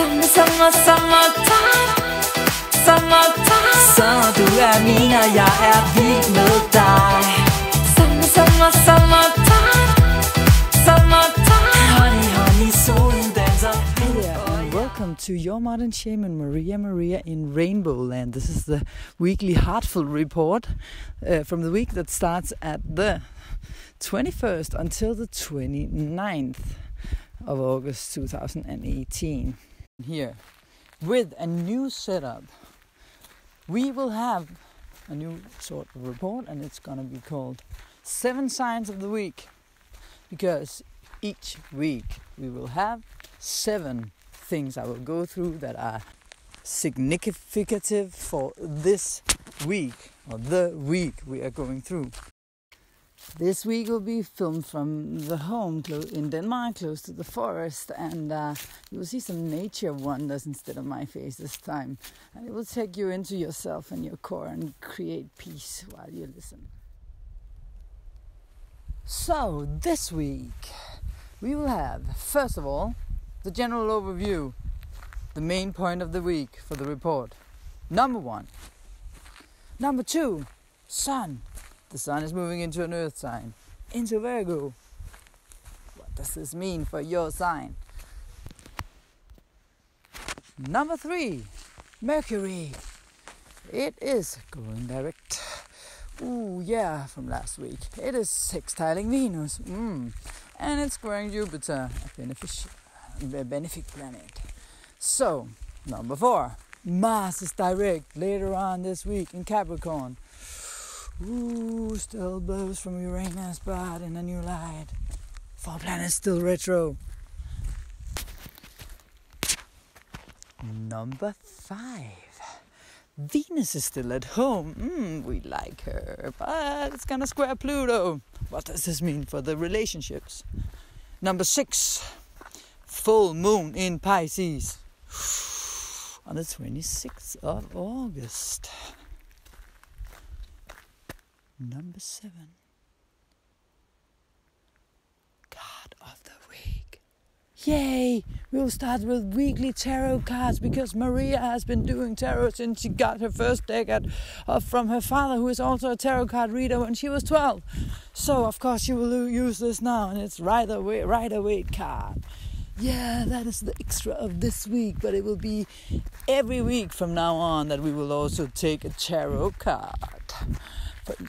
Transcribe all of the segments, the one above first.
Summer, summer, summertime Summertime Så du er min, og jeg er vild med dig. Summer, summer, summertime Summertime Honey, honey, solen danser Hey there, and welcome to Your Modern Shaman, Maria Maria in Rainbow Land. This is the weekly Heartful report uh, from the week that starts at the 21st until the 29th of August 2018. Here, with a new setup, we will have a new sort of report, and it's gonna be called Seven Signs of the Week because each week we will have seven things I will go through that are significative for this week or the week we are going through. This week will be filmed from the home in Denmark, close to the forest, and uh, you will see some nature wonders instead of my face this time. And it will take you into yourself and your core and create peace while you listen. So, this week we will have, first of all, the general overview, the main point of the week for the report. Number one. Number two, Sun. The Sun is moving into an Earth sign, into Virgo. What does this mean for your sign? Number three, Mercury. It is going direct. Ooh, yeah, from last week. It is sextiling Venus. Mm. And it's squaring Jupiter, a benefic- a benefic planet. So, number four, Mars is direct later on this week in Capricorn. Ooh, still blows from Uranus, but in a new light. Four planets still retro. Number five. Venus is still at home. Mm, we like her, but it's gonna square Pluto. What does this mean for the relationships? Number six, full moon in Pisces on the 26th of August. Number seven, God of the Week. Yay! We'll start with weekly tarot cards because Maria has been doing tarot since she got her first deck at, uh, from her father, who is also a tarot card reader when she was 12. So, of course, she will use this now, and it's Rider Waite, Rider Waite card. Yeah, that is the extra of this week, but it will be every week from now on that we will also take a tarot card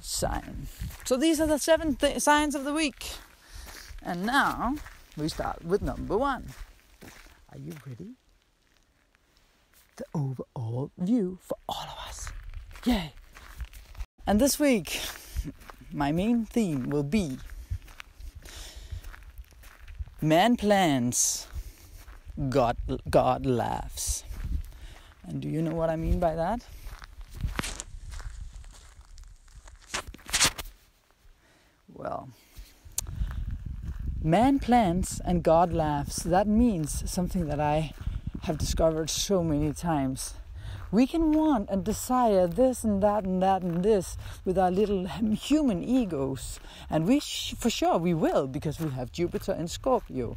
sign. So, these are the seven th- signs of the week. And now we start with number one. Are you ready? The overall view for all of us. Yay! And this week, my main theme will be Man plans, God, God laughs. And do you know what I mean by that? Well, man plans and God laughs. That means something that I have discovered so many times. We can want and desire this and that and that and this with our little human egos, and we sh- for sure we will because we have Jupiter in Scorpio.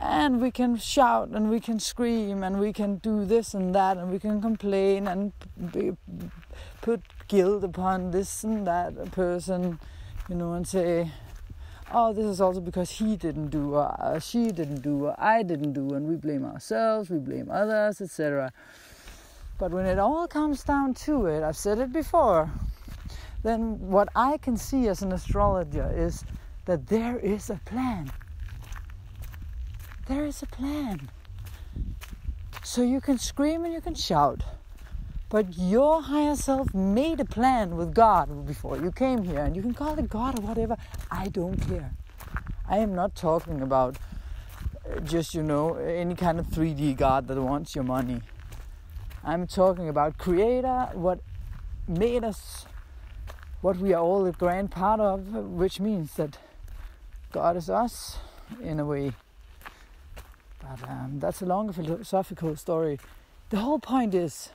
And we can shout and we can scream and we can do this and that and we can complain and be, put guilt upon this and that person, you know, and say, oh, this is also because he didn't do, or she didn't do, or I didn't do, and we blame ourselves, we blame others, etc. But when it all comes down to it, I've said it before, then what I can see as an astrologer is that there is a plan. There is a plan. So you can scream and you can shout, but your higher self made a plan with God before you came here, and you can call it God or whatever. I don't care. I am not talking about uh, just, you know, any kind of 3D God that wants your money. I'm talking about Creator, what made us what we are all a grand part of, which means that God is us in a way. But um, that's a longer philosophical story. The whole point is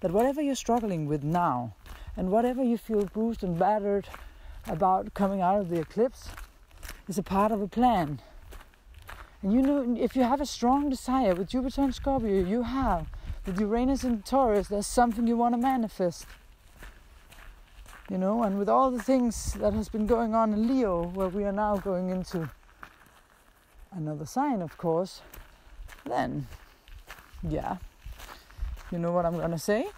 that whatever you're struggling with now, and whatever you feel bruised and battered about coming out of the eclipse, is a part of a plan. And you know, if you have a strong desire with Jupiter and Scorpio, you have with Uranus and Taurus, there's something you want to manifest. You know, and with all the things that has been going on in Leo, where we are now going into another sign, of course, then, yeah, you know what I'm gonna say?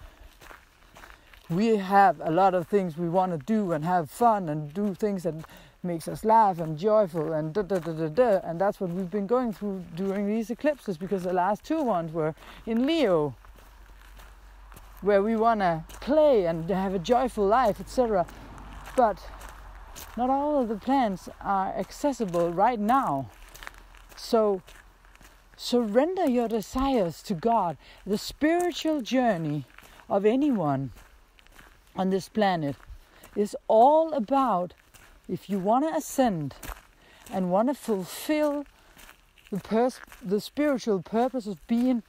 We have a lot of things we want to do and have fun and do things that makes us laugh and joyful and da da da da da. And that's what we've been going through during these eclipses because the last two ones were in Leo, where we want to play and have a joyful life, etc. But not all of the plans are accessible right now. So surrender your desires to God. The spiritual journey of anyone on this planet is all about if you want to ascend and want to fulfill the, pers- the spiritual purpose of being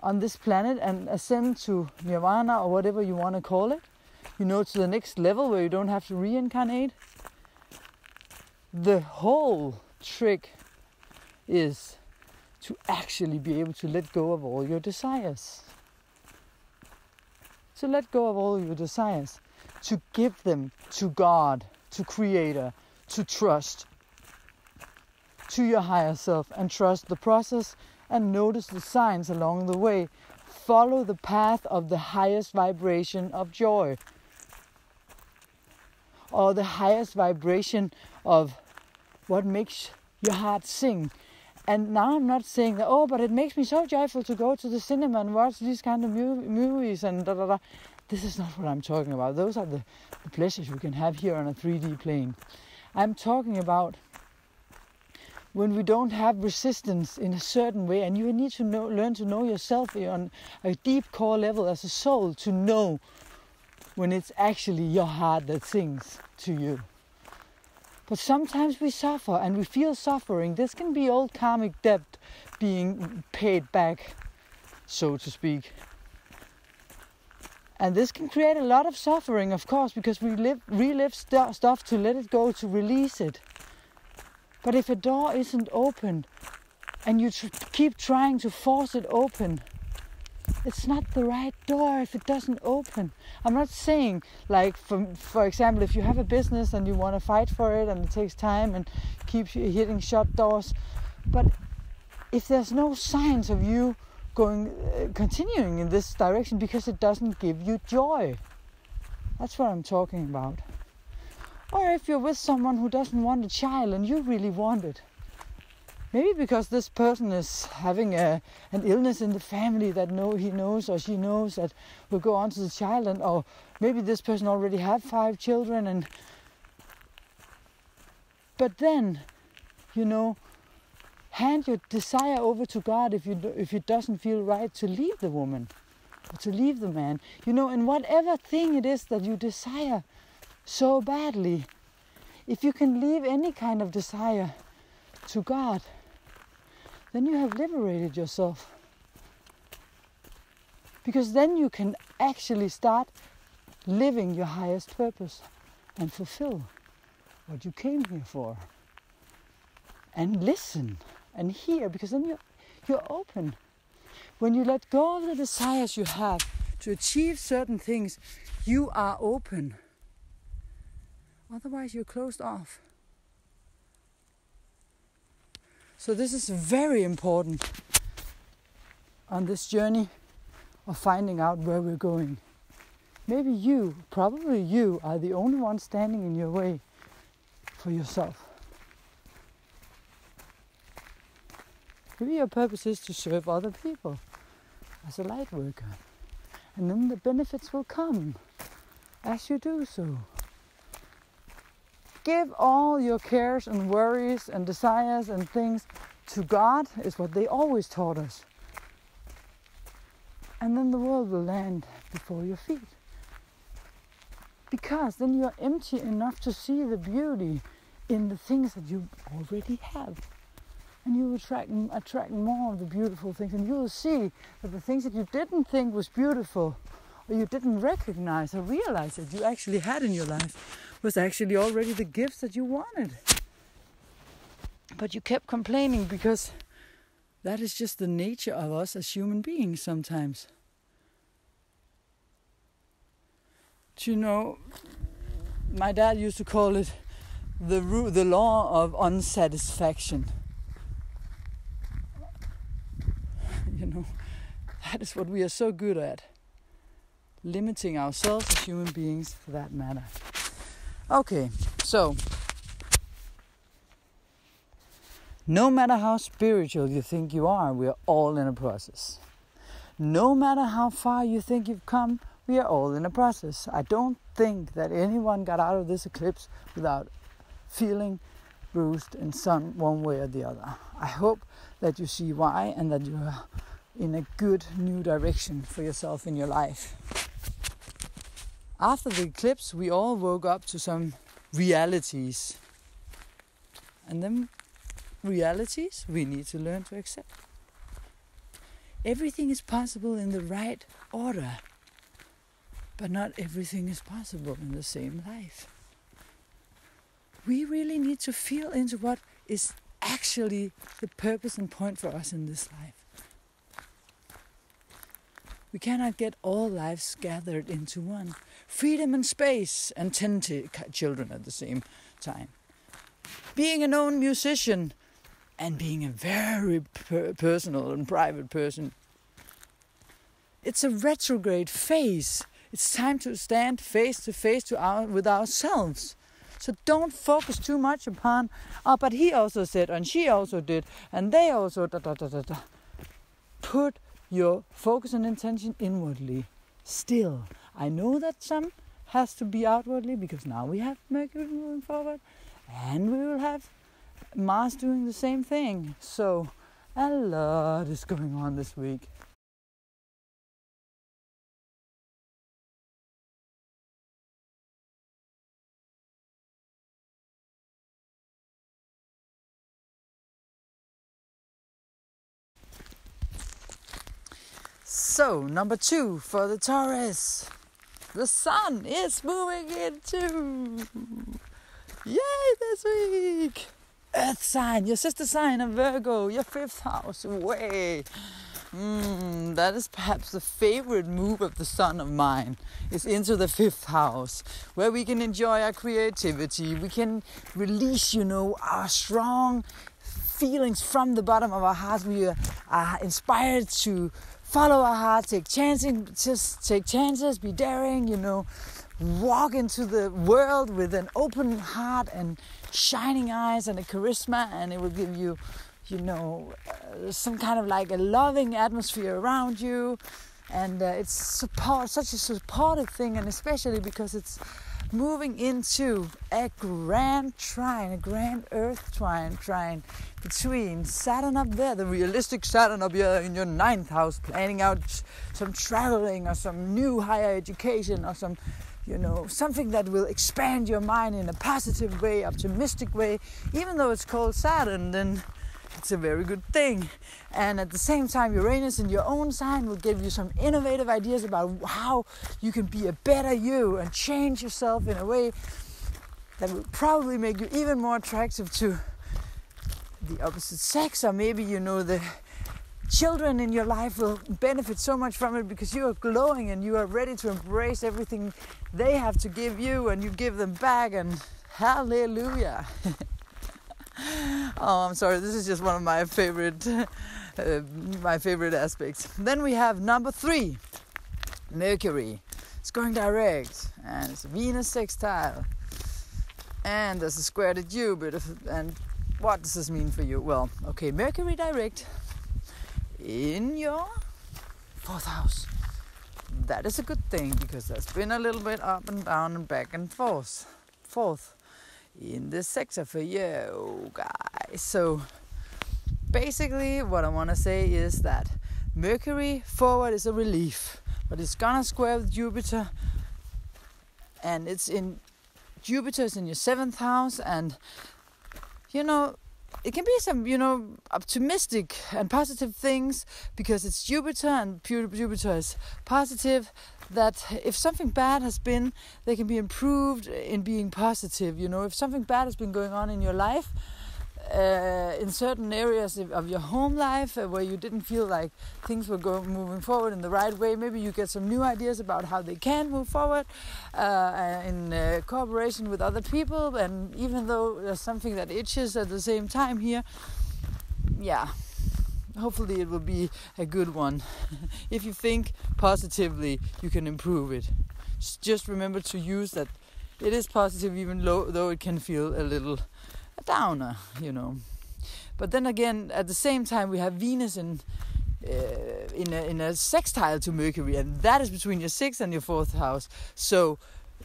on this planet and ascend to nirvana or whatever you want to call it, you know, to the next level where you don't have to reincarnate, the whole trick is to actually be able to let go of all your desires. To let go of all your desires, to give them to God to Creator, to trust to your higher self and trust the process and notice the signs along the way. Follow the path of the highest vibration of joy or the highest vibration of what makes your heart sing. And now I'm not saying that, oh, but it makes me so joyful to go to the cinema and watch these kind of mu- movies and da da da. This is not what I'm talking about. Those are the, the pleasures we can have here on a 3D plane. I'm talking about when we don't have resistance in a certain way, and you need to know, learn to know yourself on a deep core level as a soul to know when it's actually your heart that sings to you. But sometimes we suffer and we feel suffering. This can be old karmic debt being paid back, so to speak. And this can create a lot of suffering, of course, because we live, relive st- stuff to let it go, to release it. But if a door isn't open and you tr- keep trying to force it open, it's not the right door if it doesn't open. I'm not saying, like, for, for example, if you have a business and you want to fight for it and it takes time and keep hitting shut doors, but if there's no signs of you going uh, continuing in this direction because it doesn't give you joy. That's what I'm talking about. Or if you're with someone who doesn't want a child and you really want it. Maybe because this person is having a, an illness in the family that know he knows or she knows that will go on to the child, and or maybe this person already have five children, and but then, you know, hand your desire over to God if you if it doesn't feel right to leave the woman or to leave the man. You know, in whatever thing it is that you desire so badly, if you can leave any kind of desire to God, then you have liberated yourself. Because then you can actually start living your highest purpose and fulfill what you came here for. And listen and hear because then you're, you're open. When you let go of the desires you have to achieve certain things, you are open. Otherwise, you're closed off. So, this is very important on this journey of finding out where we're going. Maybe you, probably you, are the only one standing in your way for yourself. Maybe your purpose is to serve other people as a light worker. And then the benefits will come as you do so. Give all your cares and worries and desires and things to God, is what they always taught us. And then the world will land before your feet. Because then you're empty enough to see the beauty in the things that you already have and you attract attract more of the beautiful things and you will see that the things that you didn't think was beautiful or you didn't recognize or realize that you actually had in your life was actually already the gifts that you wanted but you kept complaining because That is just the nature of us as human beings sometimes. Do you know, my dad used to call it the, the law of unsatisfaction. You know, that is what we are so good at. Limiting ourselves as human beings for that matter. Okay, so no matter how spiritual you think you are, we are all in a process. No matter how far you think you've come, we are all in a process. I don't think that anyone got out of this eclipse without feeling bruised in some one way or the other. I hope that you see why and that you are in a good new direction for yourself in your life. After the eclipse, we all woke up to some realities. And then realities we need to learn to accept. Everything is possible in the right order, but not everything is possible in the same life. We really need to feel into what is actually the purpose and point for us in this life. We cannot get all lives gathered into one. Freedom and space and 10 t- children at the same time. Being a known musician and being a very per- personal and private person. It's a retrograde phase. It's time to stand face to face to our, with ourselves. So don't focus too much upon, oh, but he also said, and she also did, and they also da da da da da. Put your focus and intention inwardly. Still, I know that some has to be outwardly because now we have Mercury moving forward, and we will have Mars doing the same thing. So, a lot is going on this week. So, number two for the Taurus. The sun is moving into. Yay, this week! Earth sign, your sister sign of Virgo, your fifth house. Way. Mm, that is perhaps the favorite move of the sun of mine is into the fifth house where we can enjoy our creativity we can release you know our strong feelings from the bottom of our hearts we are, are inspired to follow our heart take chances just take chances be daring you know. Walk into the world with an open heart and shining eyes and a charisma and it will give you you know uh, some kind of like a loving atmosphere around you. And uh, it's support such a supportive thing and especially because it's moving into a grand trine a grand earth trine trine between saturn up there the realistic saturn up here in your ninth house planning out some traveling or some new higher education or some you know, something that will expand your mind in a positive way, optimistic way, even though it's called Saturn, then it's a very good thing. And at the same time, Uranus in your own sign will give you some innovative ideas about how you can be a better you and change yourself in a way that will probably make you even more attractive to the opposite sex, or maybe you know the children in your life will benefit so much from it because you are glowing and you are ready to embrace everything they have to give you and you give them back. And hallelujah oh i'm sorry. This is just one of my favorite uh, my favorite aspects. Then we have number three mercury. It's going direct and it's venus sextile. And there's a square to jupiter and what does this mean for you? Well okay mercury direct in your fourth house. That is a good thing because that's been a little bit up and down and back and forth, forth in this sector for you guys. So basically, what I want to say is that Mercury forward is a relief, but it's gonna square with Jupiter, and it's in Jupiter is in your seventh house, and you know it can be some, you know, optimistic and positive things because it's Jupiter and Jupiter is positive. That if something bad has been, they can be improved in being positive. You know, if something bad has been going on in your life, uh, in certain areas of- your home life uh, where you didn't feel like things were going moving forward in the right way. Maybe you get some new ideas about how they can move forward uh, in uh, cooperation with other people. And even though there's something that itches at the same time here, yeah, hopefully it will be a good one. if you think positively, you can improve it. Just remember to use that it is positive, even though, it can feel a little downer, you know. But then again, at the same time, we have Venus in uh, in a, in a sextile to Mercury, and that is between your sixth and your fourth house. So,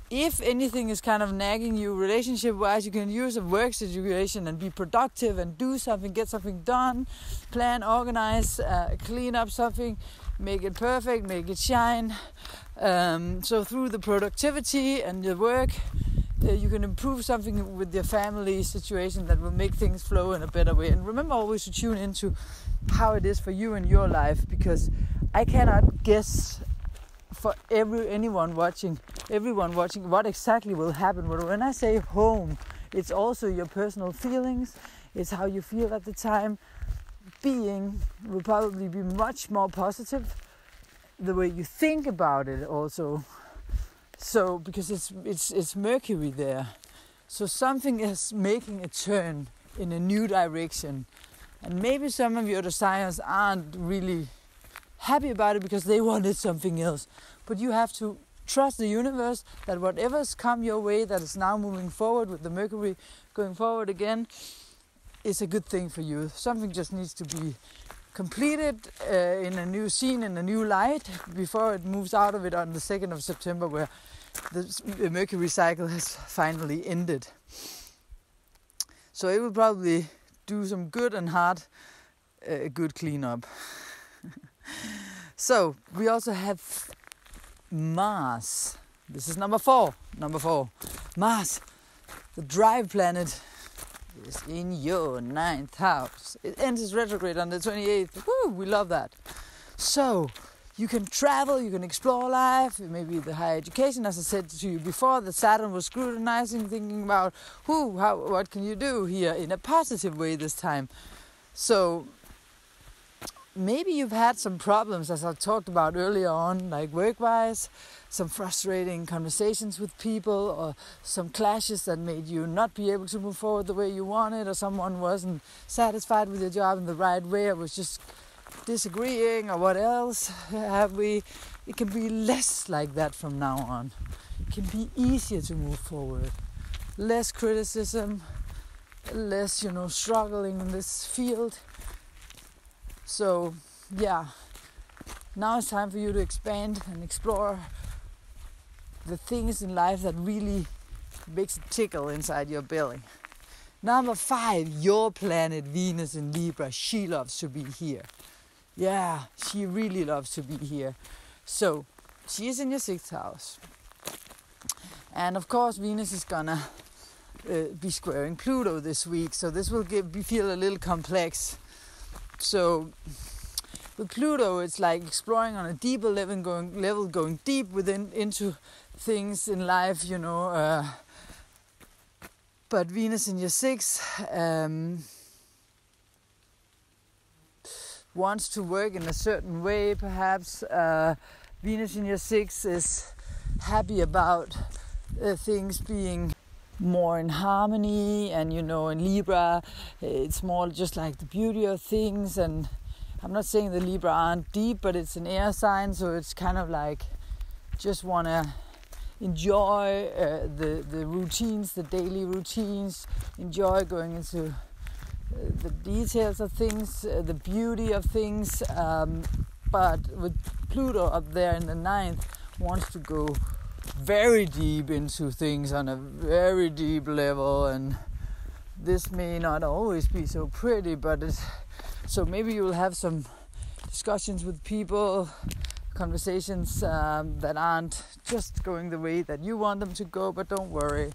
if anything is kind of nagging you relationship-wise, you can use a work situation and be productive and do something, get something done, plan, organize, uh, clean up something, make it perfect, make it shine. Um, so through the productivity and the work, uh, you can improve something with your family situation that will make things flow in a better way. And remember always to tune into how it is for you in your life because I cannot guess for every anyone watching, everyone watching, what exactly will happen. But when I say home, it's also your personal feelings. It's how you feel at the time. Being will probably be much more positive. The way you think about it also so because it's it's it's mercury there so something is making a turn in a new direction and maybe some of your desires aren't really happy about it because they wanted something else. But you have to trust the universe that whatever's come your way that is now moving forward with the mercury going forward again is a good thing for you. Something just needs to be completed uh, in a new scene in a new light before it moves out of it on the 2nd of september where the mercury cycle has finally ended. So it will probably do some good and hard uh, good cleanup so we also have mars this is number four number four mars the drive planet is in your ninth house. It ends its retrograde on the 28th. Woo, we love that. So, you can travel, you can explore life, maybe the higher education, as I said to you before, that Saturn was scrutinizing, thinking about, who, how, what can you do here in a positive way this time. So, maybe you've had some problems, as I talked about earlier on, like work-wise, some frustrating conversations with people or some clashes that made you not be able to move forward the way you wanted or someone wasn't satisfied with your job in the right way or was just disagreeing or what else have we? It can be less like that from now on. It can be easier to move forward. Less criticism less you know struggling in this field so yeah now it's time for you to expand and explore the things in life that really makes it tickle inside your belly. Number five, your planet Venus in Libra. She loves to be here. Yeah, she really loves to be here. So she is in your sixth house. And of course, Venus is gonna uh, be squaring Pluto this week. So this will give, feel a little complex. So with Pluto, it's like exploring on a deeper level, going level, going deep within into things in life, you know. Uh, but Venus in your six um, wants to work in a certain way, perhaps. Uh, Venus in your six is happy about uh, things being more in harmony, and you know, in Libra, it's more just like the beauty of things. And I'm not saying the Libra aren't deep, but it's an air sign, so it's kind of like just want to enjoy uh, the the routines, the daily routines. Enjoy going into uh, the details of things, uh, the beauty of things. Um, but with Pluto up there in the ninth, wants to go very deep into things on a very deep level, and this may not always be so pretty, but it's, so maybe you will have some discussions with people conversations um, that aren't just going the way that you want them to go, but don't worry.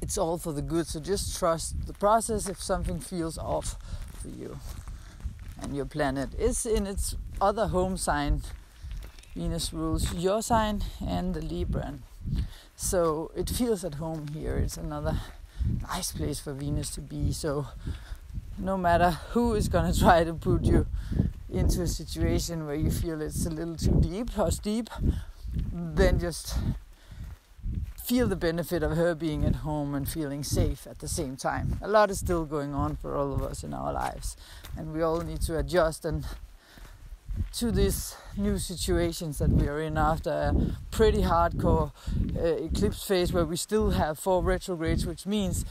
It's all for the good, so just trust the process if something feels off for you. And your planet is in its other home sign. Venus rules your sign and the Libran. So it feels at home here. It's another nice place for Venus to be. So no matter who is gonna try to put you into a situation where you feel it's a little too deep or steep, then just feel the benefit of her being at home and feeling safe at the same time. A lot is still going on for all of us in our lives, and we all need to adjust and to these new situations that we are in after a pretty hardcore uh, eclipse phase where we still have four retrogrades, which means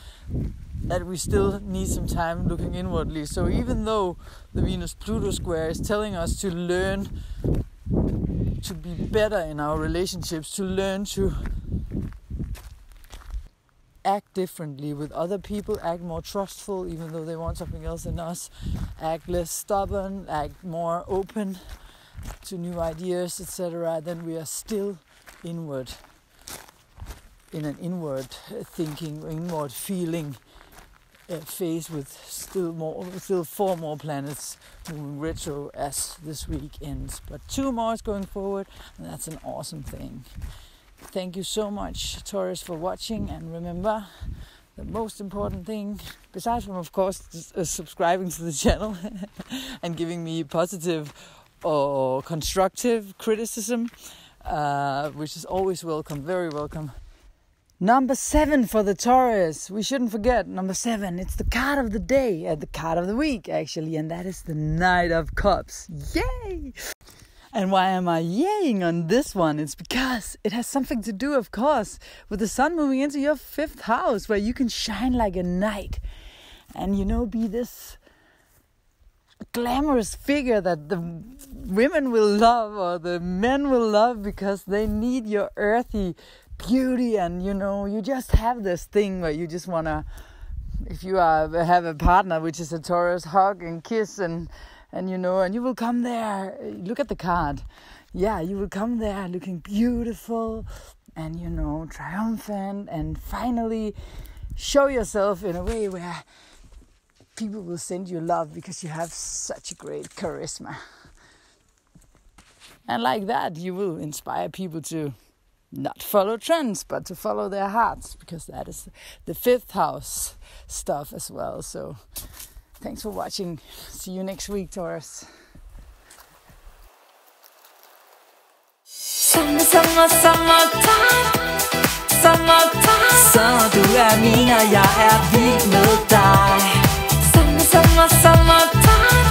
that we still need some time looking inwardly. So even though the Venus Pluto square is telling us to learn to be better in our relationships, to learn to act differently with other people, act more trustful even though they want something else in us, act less stubborn, act more open to new ideas, etc., then we are still inward in an inward thinking, inward feeling uh, phase with still more, still four more planets moving retro as this week ends. But two more is going forward, and that's an awesome thing. Thank you so much, Taurus, for watching. And remember, the most important thing, besides from, of course, uh, subscribing to the channel and giving me positive or constructive criticism, uh, which is always welcome, very welcome. Number seven for the Taurus. We shouldn't forget number seven. It's the card of the day, uh, the card of the week, actually, and that is the Knight of Cups. Yay! And why am I yaying on this one? It's because it has something to do, of course, with the sun moving into your fifth house where you can shine like a knight and, you know, be this glamorous figure that the women will love or the men will love because they need your earthy beauty and you know you just have this thing where you just want to if you are have a partner which is a taurus hug and kiss and and you know and you will come there. Look at the card. Yeah you will come there looking beautiful and you know triumphant and finally show yourself in a way where people will send you love because you have such a great charisma. And like that you will inspire people to not follow trends, but to follow their hearts, because that is the fifth house stuff as well. So, thanks for watching. See you next week, Taurus. Summer, summer, summertime. Summertime. Så du er min, og jeg er vild med dig Summer, summer, summertime.